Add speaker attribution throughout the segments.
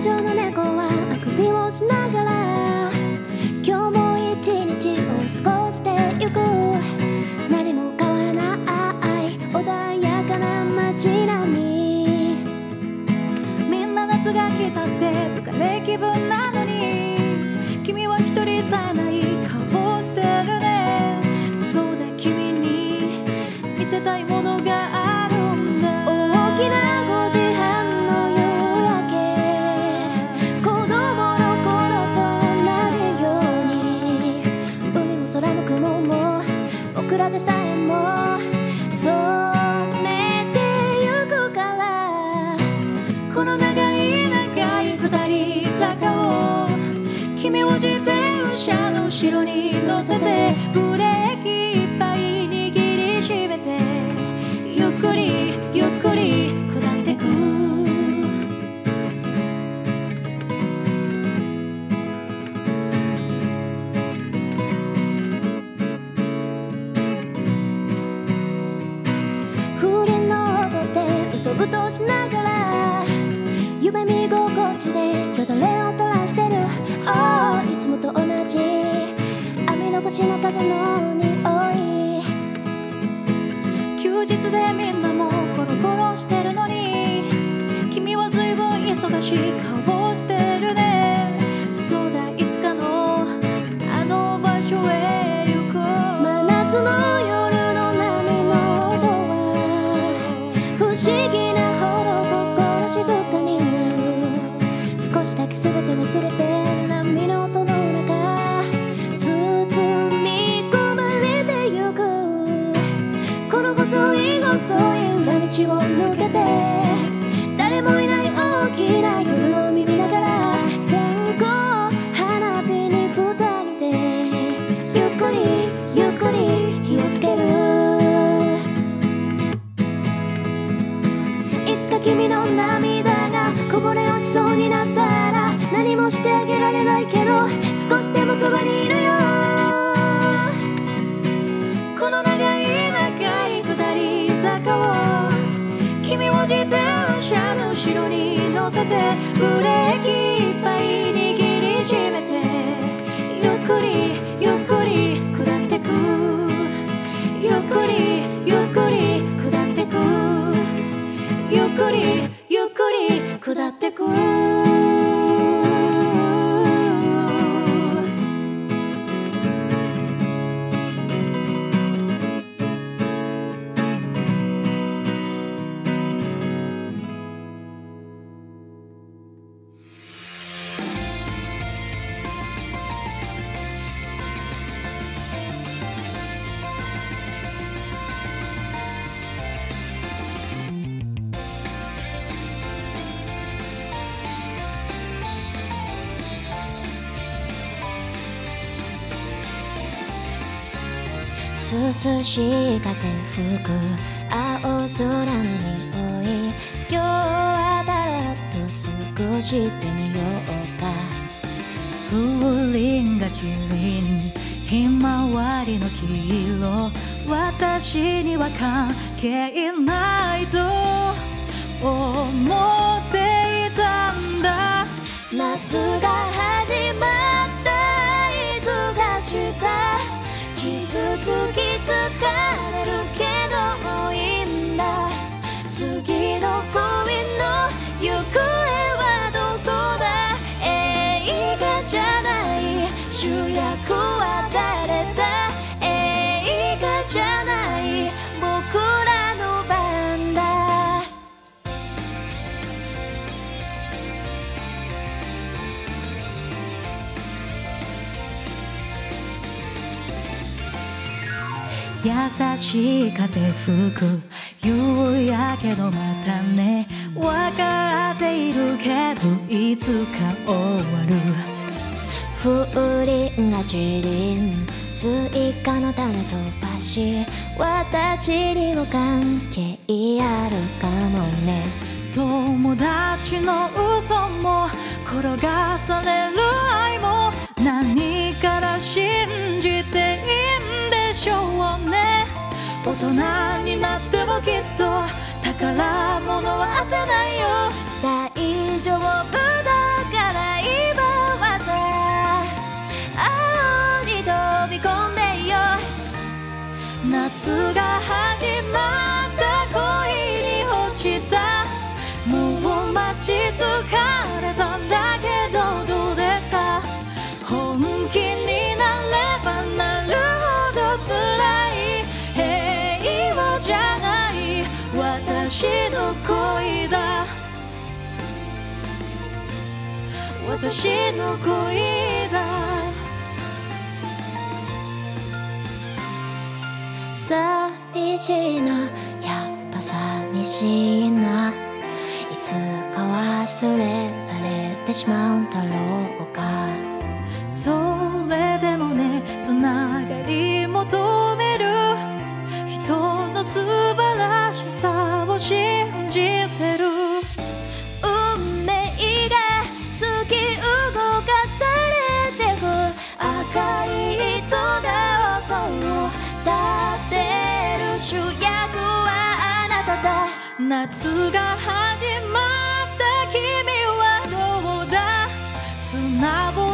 Speaker 1: 上の猫はあくびをしながら今日も一日を過ごしてゆく。何も変わらない穏やかな街並み。
Speaker 2: みんな夏が来たって浮かれ気分なにしの
Speaker 1: 風の匂い。
Speaker 2: 休日でみんなもコロコロしてるのに。君は随分忙しい顔をしてるね。そうだいつかのあの場所へ行こう。
Speaker 1: 真夏の夜の波の音は不思議なほど心静かになる。少しだけ全て忘れて道を抜けて誰もいない大きな夜の海見ながら線香花火に二人でゆっくりゆっくり火をつけるいつか君の涙がこぼれ落ちそうになったら何もしてあげられないけど少しでもそばにいる
Speaker 2: ゆっくりゆっくり
Speaker 1: しい風吹く青空の匂い今日はだらっと過ごしてみようか。
Speaker 2: 風鈴が散りんひまわりの黄色私には関係ないと。思っていたんだ。
Speaker 1: 夏が始まっきつき疲れるけどもいいんだ。次の恋
Speaker 2: 優しい風吹く夕焼けのまたね分かっているけどいつか終わる
Speaker 1: 風鈴がちりんスイカの種飛ばし私にも関係あるかもね。
Speaker 2: 友達の嘘も転がされる愛も何から信じていいんでしょうね。大人になってもきっと宝物は焦ないよ。
Speaker 1: 大丈夫だから今はさ青に飛び込んでよ
Speaker 2: 夏が始まった恋に落ちた。もう待ち疲れたんだけど。私の恋だ。私の恋だ。
Speaker 1: 寂しいな。やっぱ寂しいな。いつか忘れられてしまうんだろうか。
Speaker 2: そ
Speaker 1: う
Speaker 2: 夏が始まった君はどうだ？砂ぼ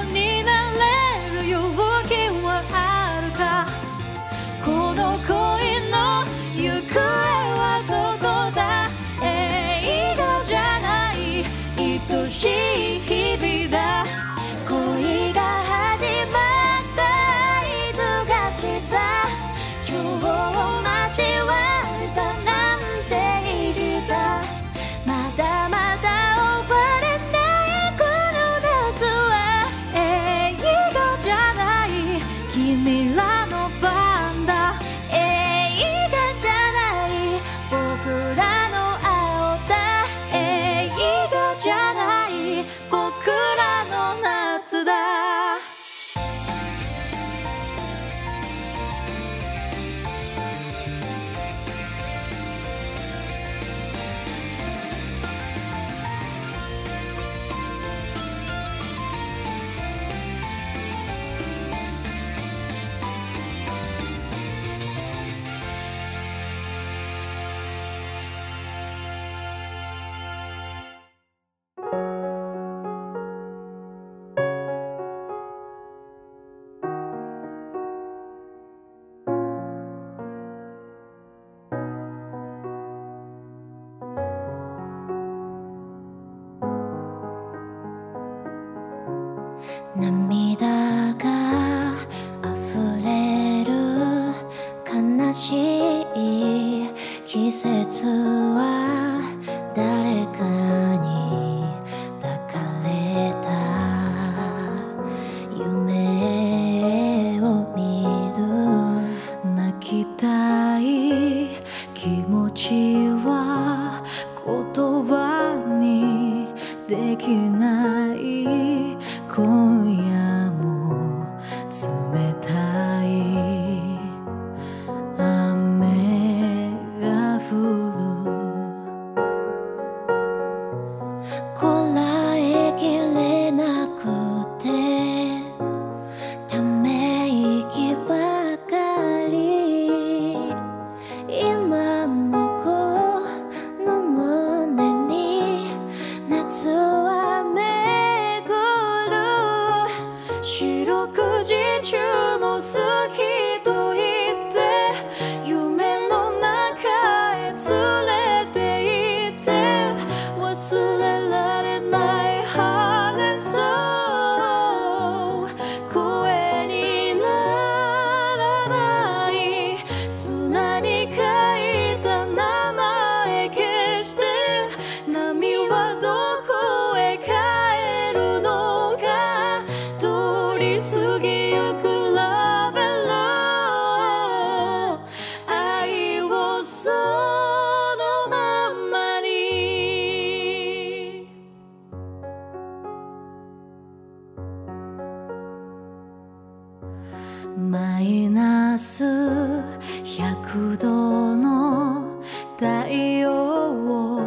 Speaker 2: マイナス100度の太陽を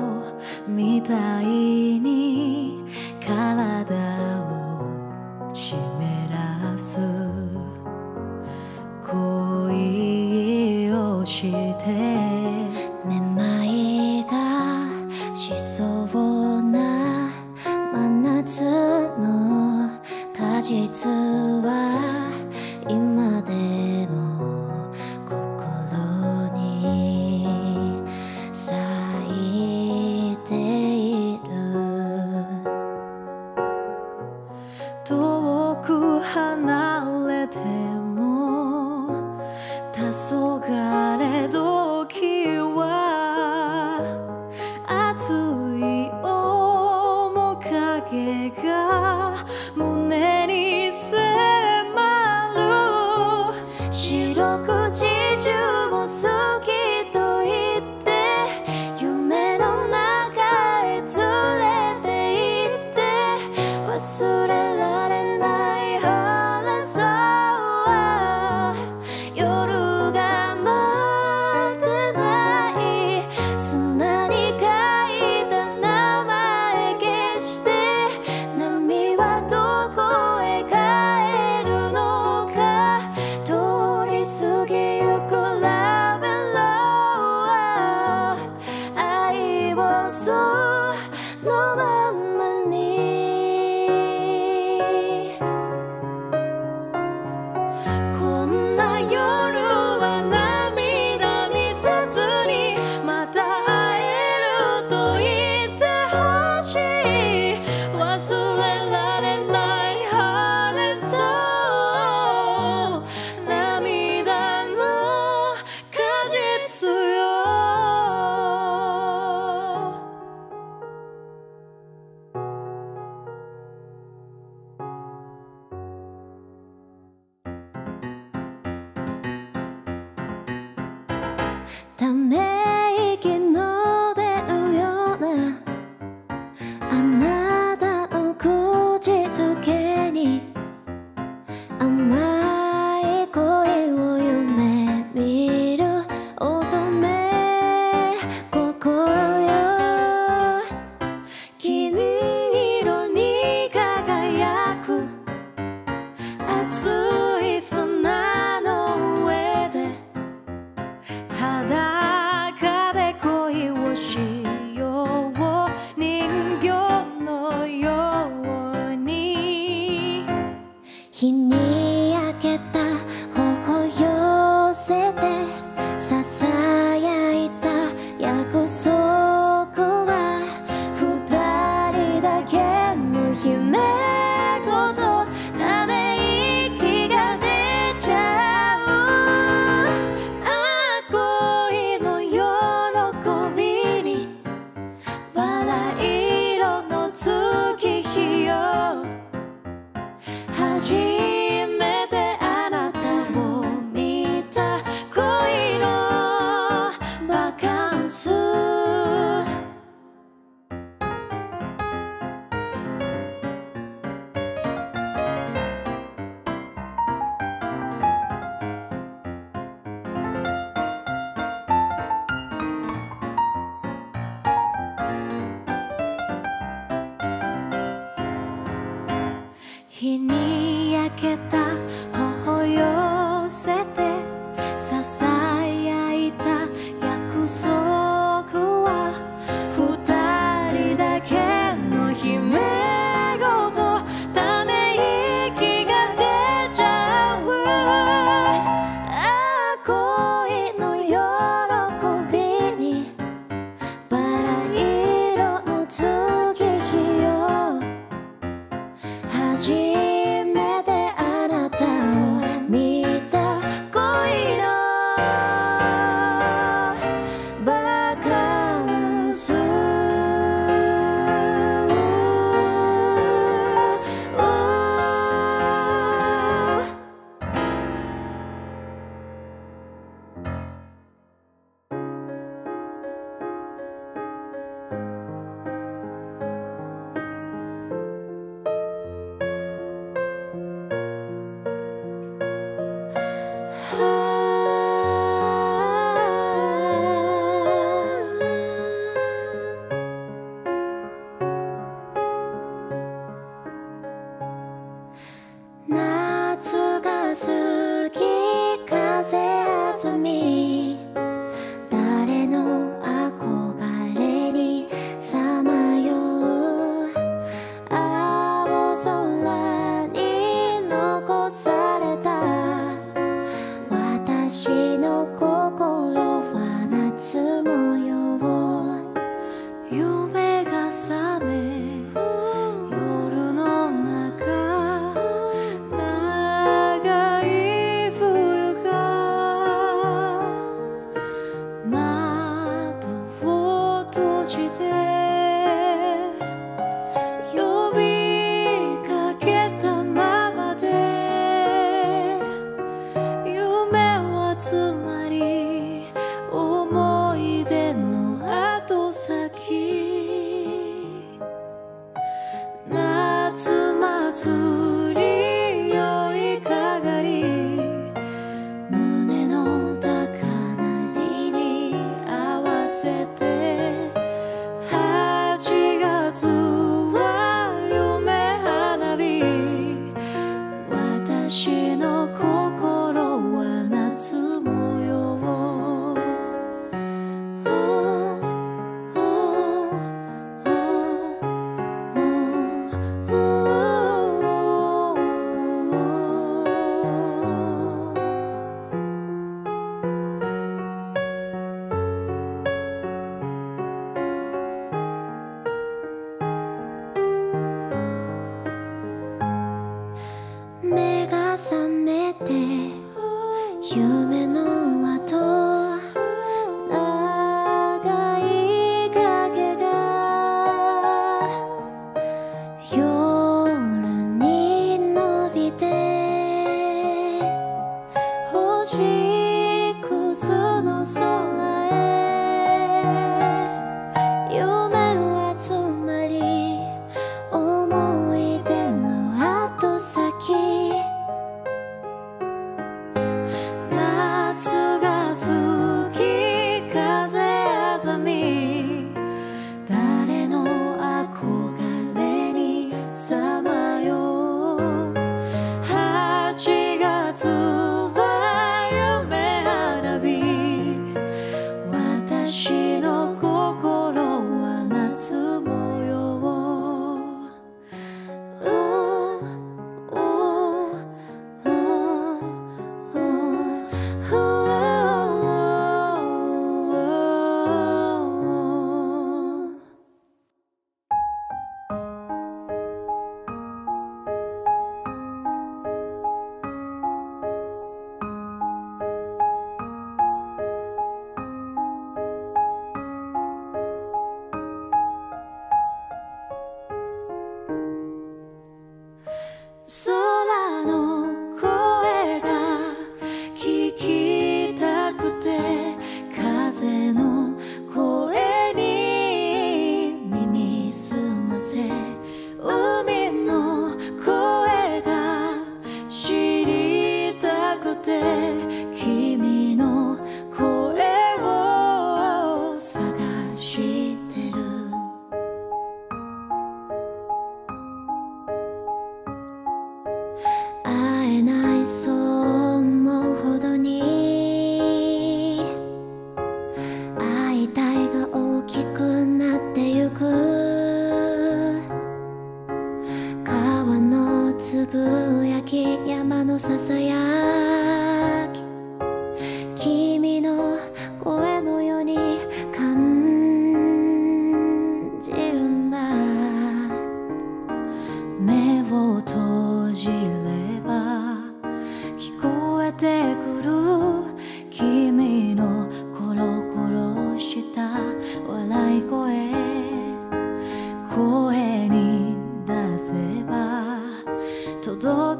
Speaker 1: 見たけた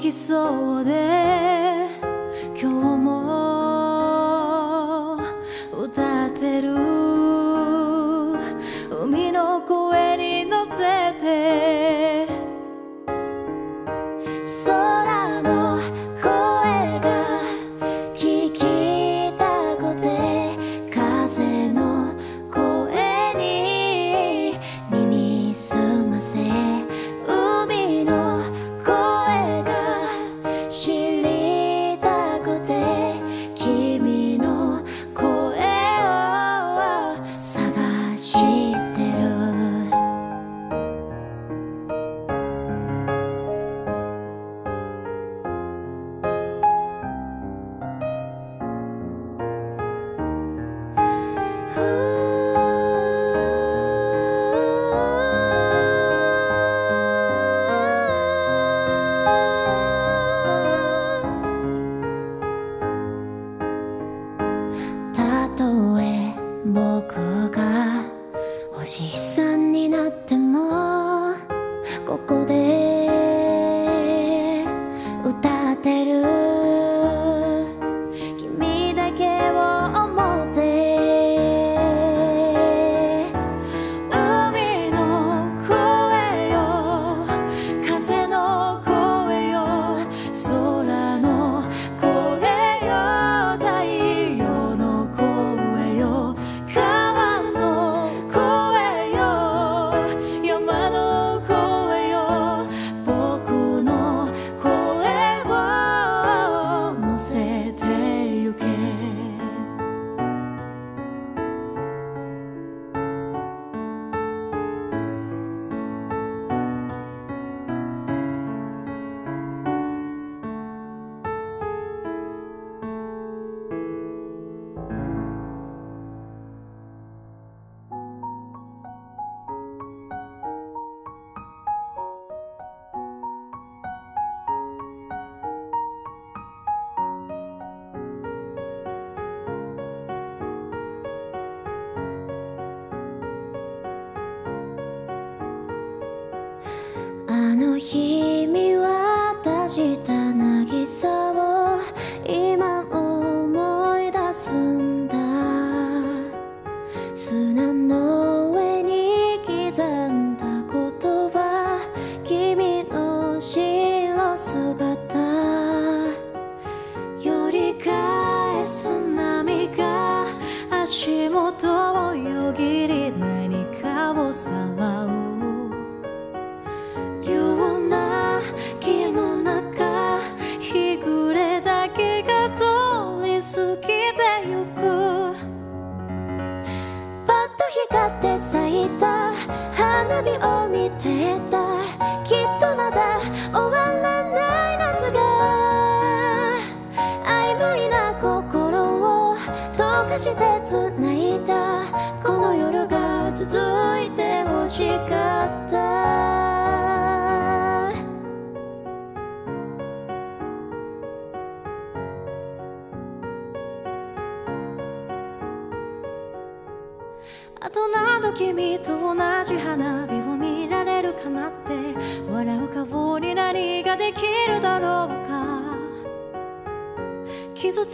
Speaker 1: き
Speaker 2: そう
Speaker 1: で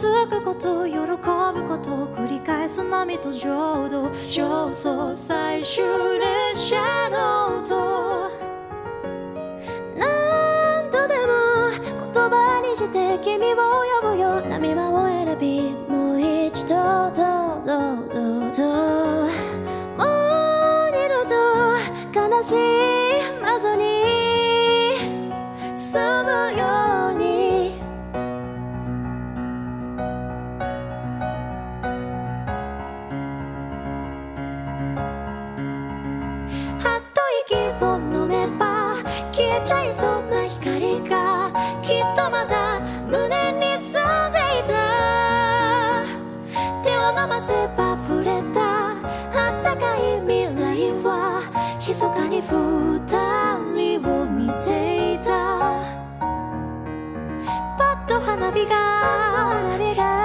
Speaker 2: つくこと喜ぶこと繰り返す波と浄土。上層最終列車の音。
Speaker 1: 何度でも言葉にして君を呼ぶよ。涙を選びもう一度どうどうどうどうもう二度と悲しい謎に住むよ密かに二人を見ていた。パッと花火が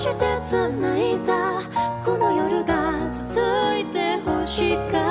Speaker 1: して繋いだ。この夜が続いてほしかった。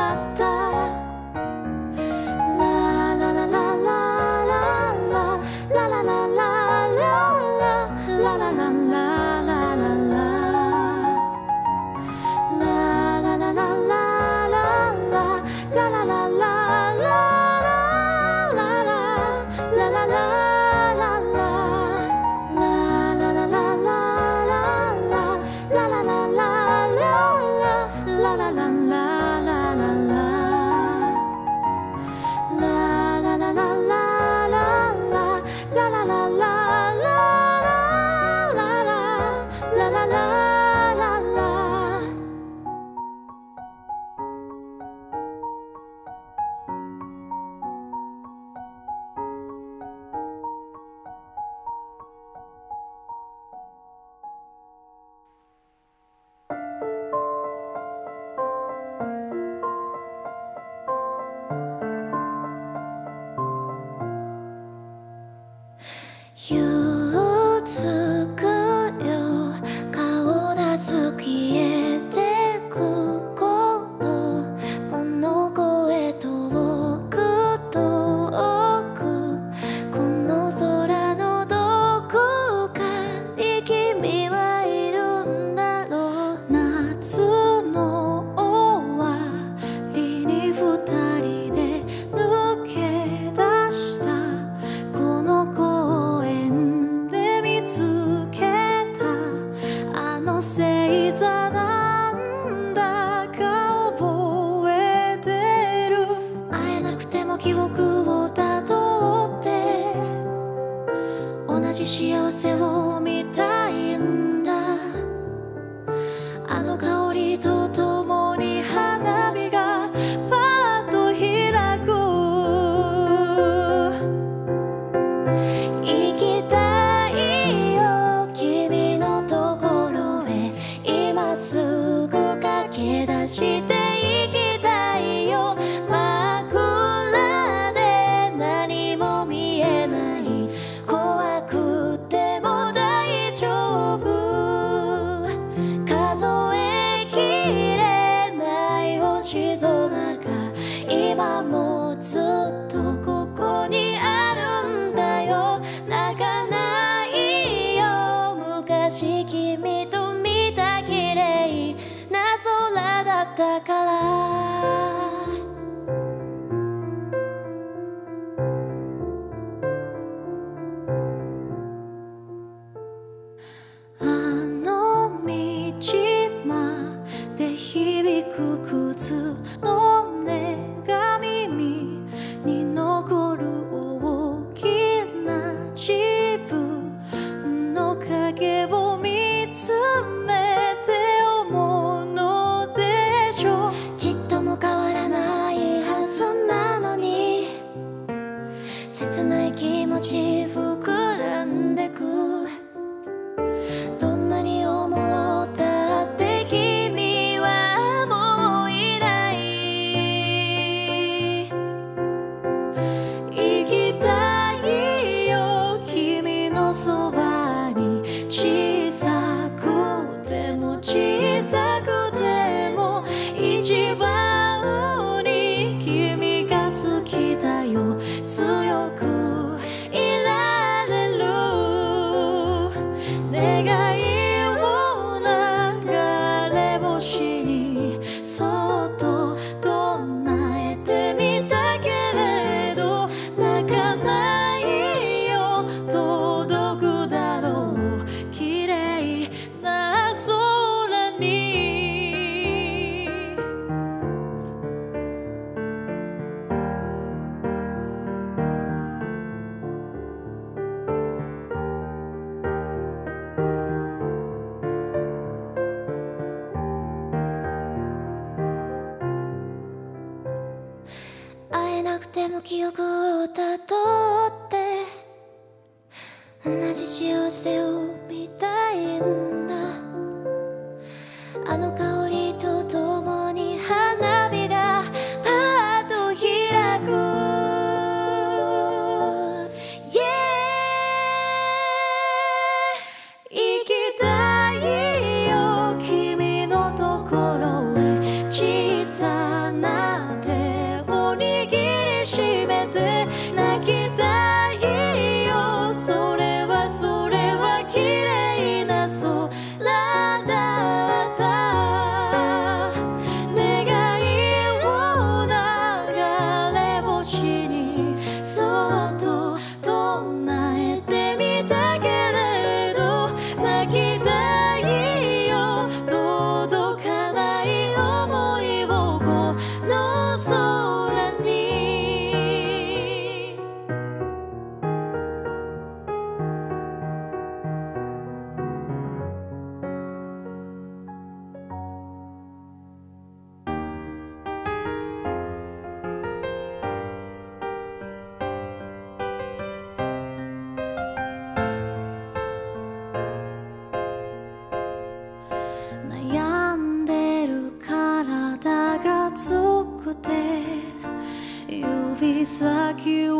Speaker 1: like you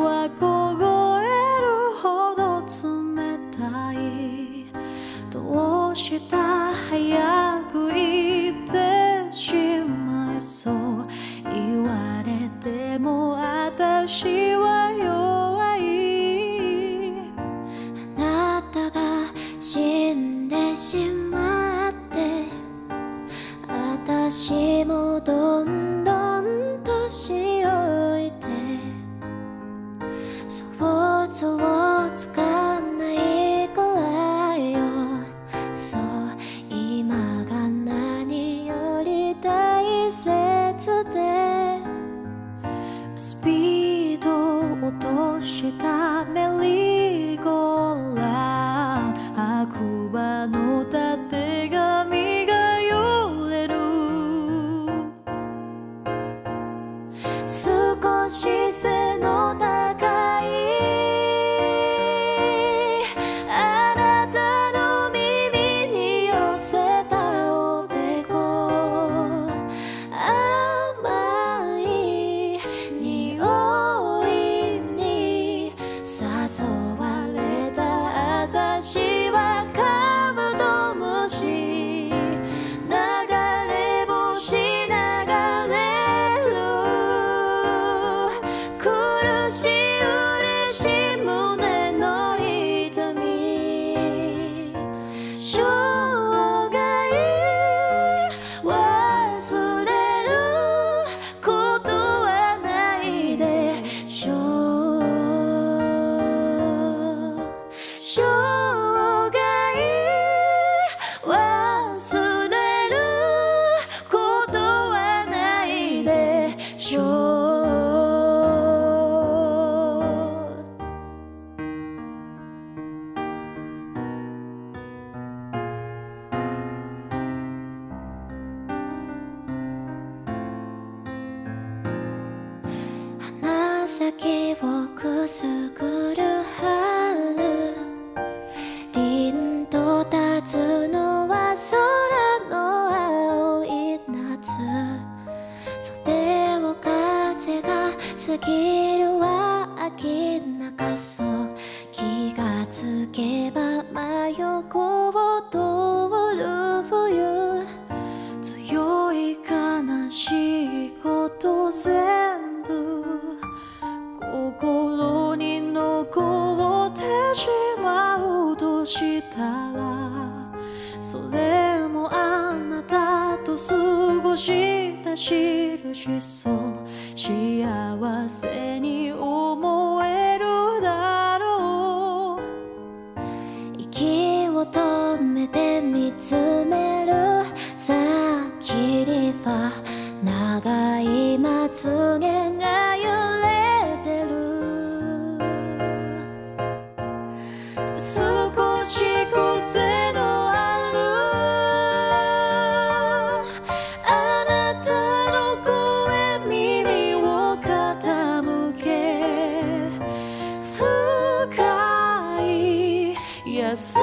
Speaker 1: 安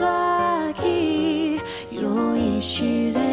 Speaker 1: らぎ酔いしれ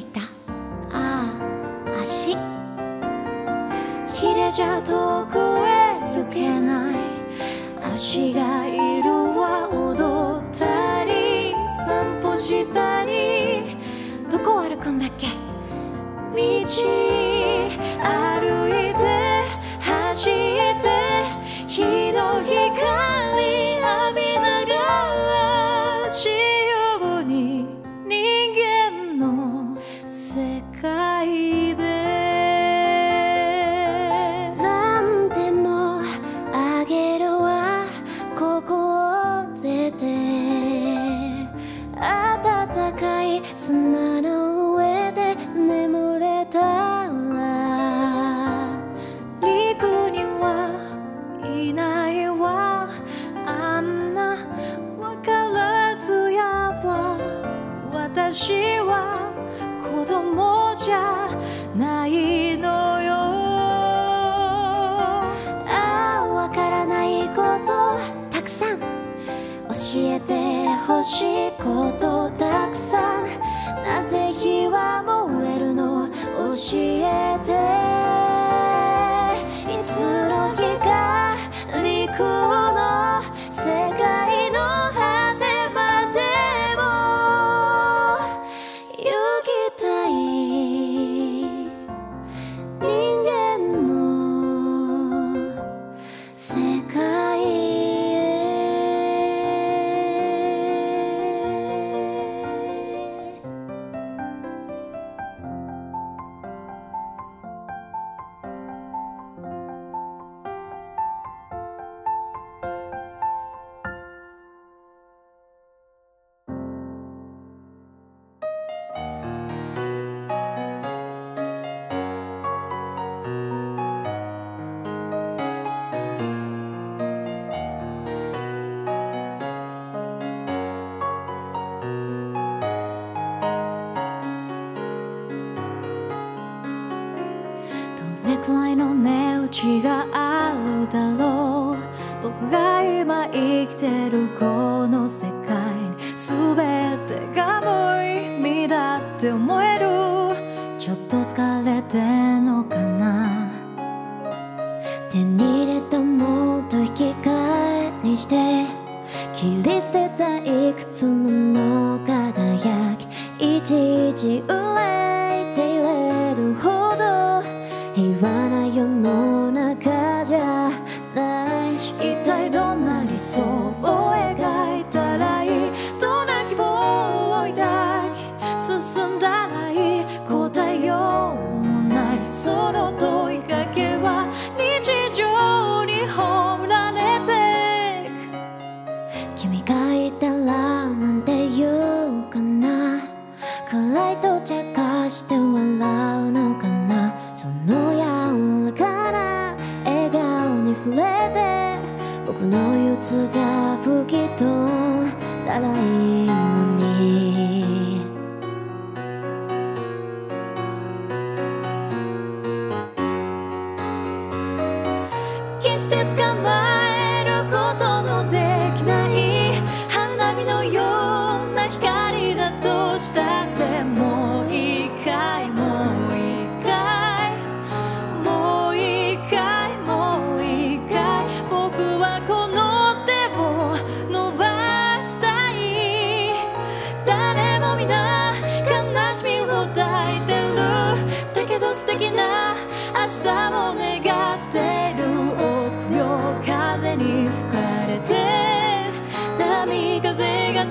Speaker 1: いた。ああ足。ひれじゃ遠くへ行けない。足がが
Speaker 2: 今生きてるこの世界全てが無意味だって思えるちょっと疲れて決して捕まえることのできない花火のような光だとしたってもう一回もう一回もう一回もう一回僕はこの手を伸ばしたい誰も皆悲しみを抱いてるだけど素敵な明日を願って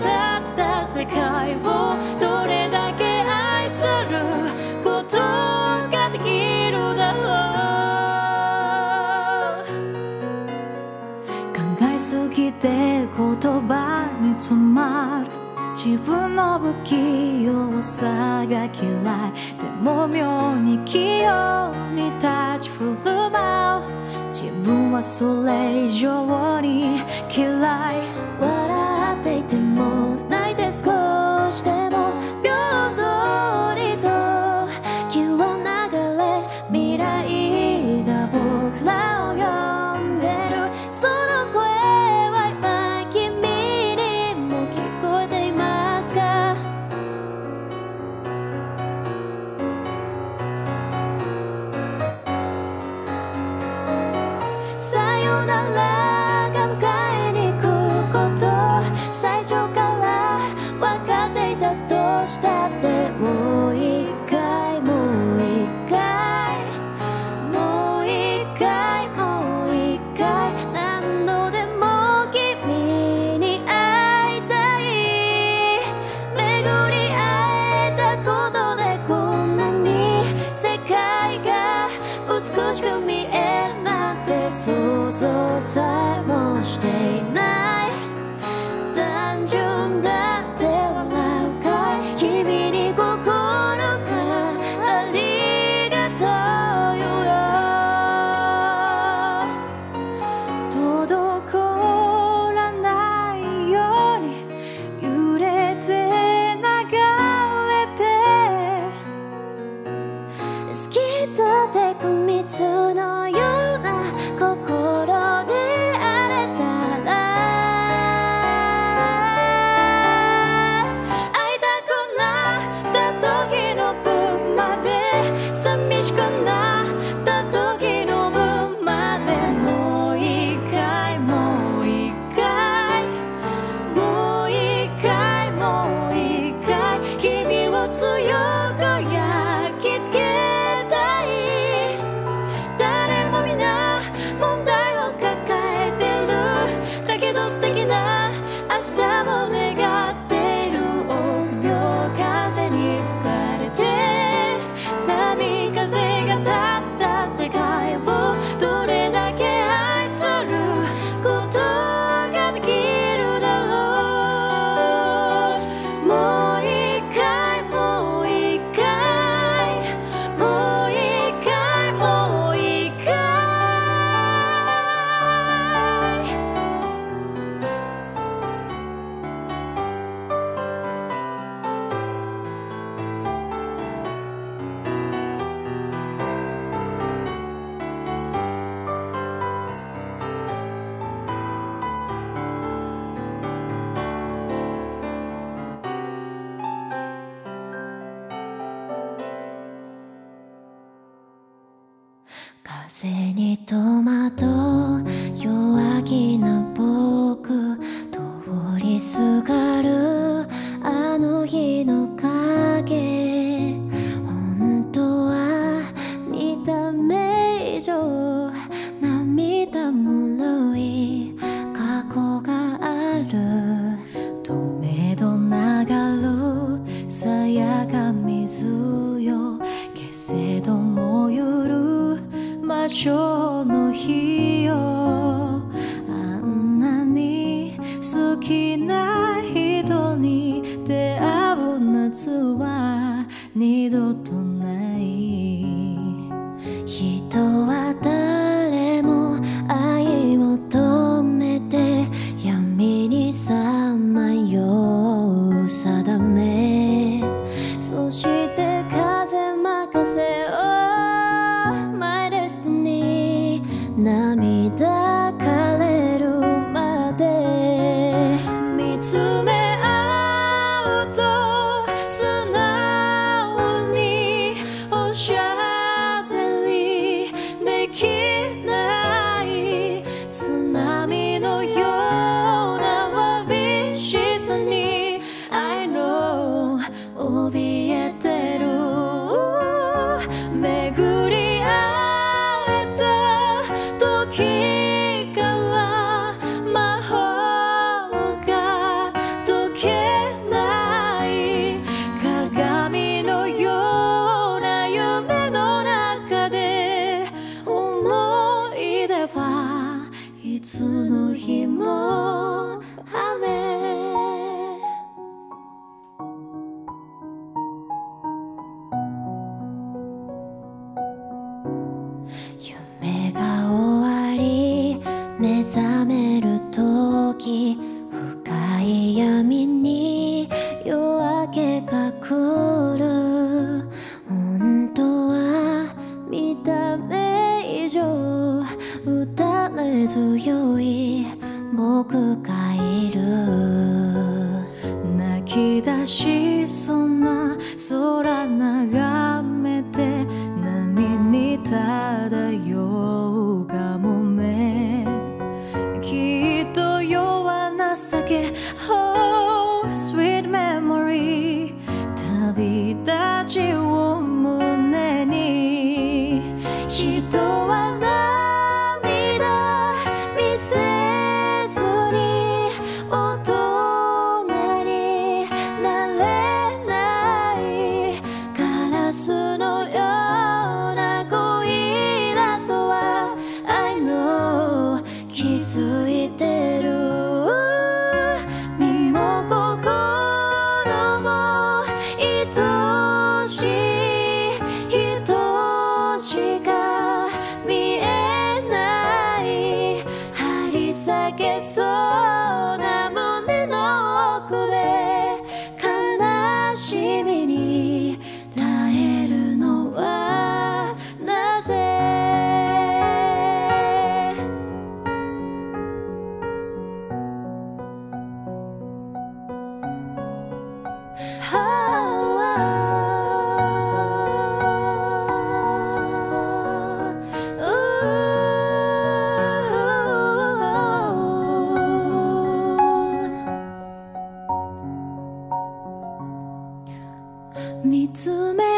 Speaker 2: たった世界をどれだけ愛することができるだろう。考えすぎて言葉に詰まる自分の不器用さが嫌い。でも妙に器用に立ち振る舞う。自分はそれ以上に嫌い。美しく見えるなんて想像さ風に戸惑う見つめ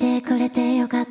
Speaker 2: て
Speaker 1: くれ
Speaker 2: てよかった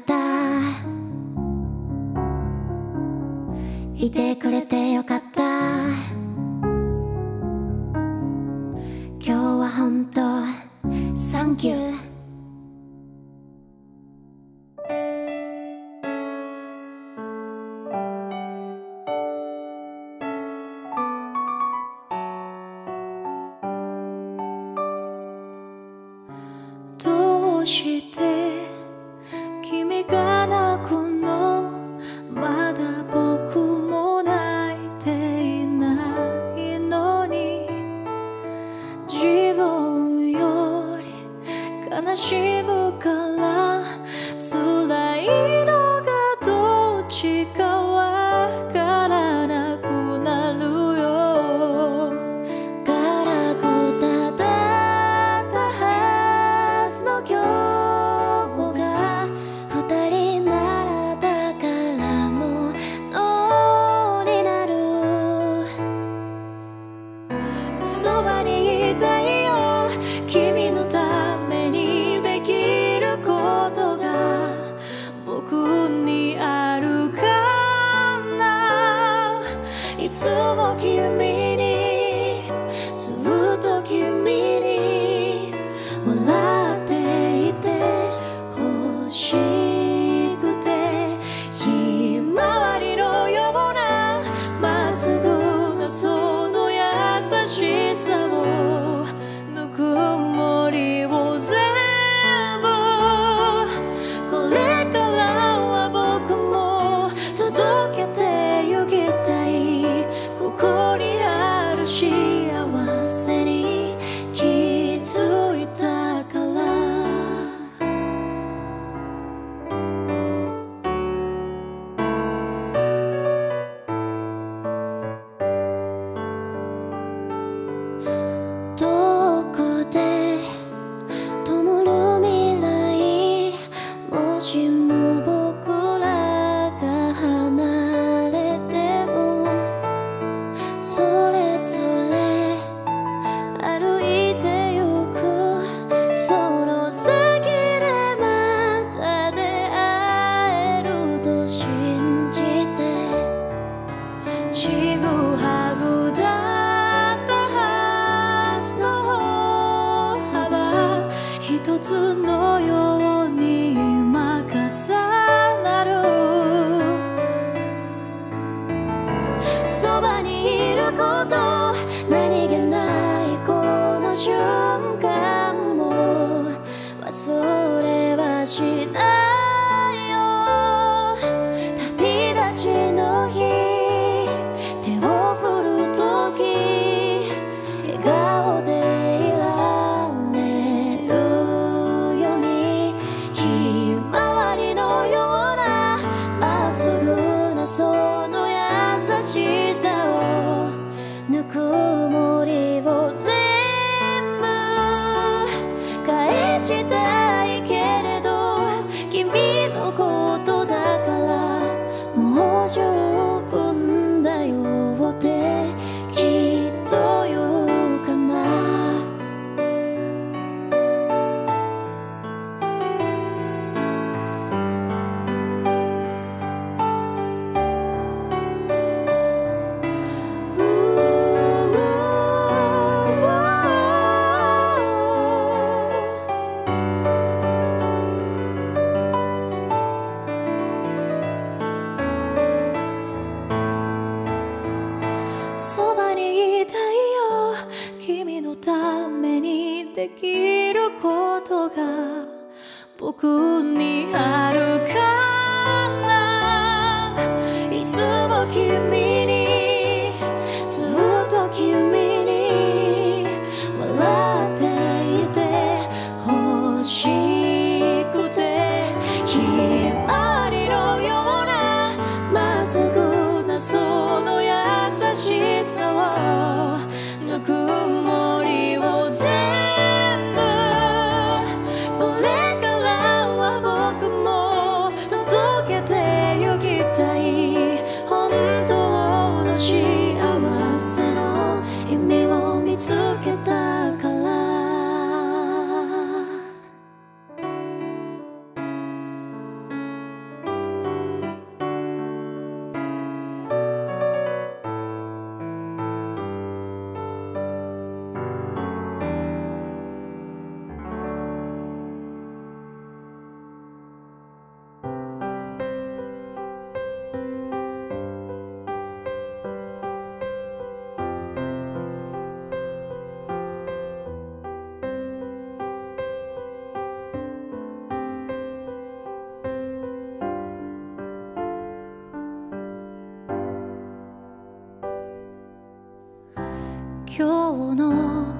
Speaker 2: 今日
Speaker 1: の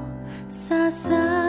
Speaker 3: さ
Speaker 2: さ